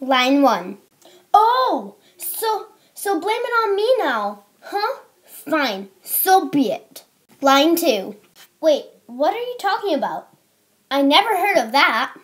Line 1. Oh, so so blame it on me now. Huh? Fine. So be it. Line 2. Wait, what are you talking about? I never heard of that.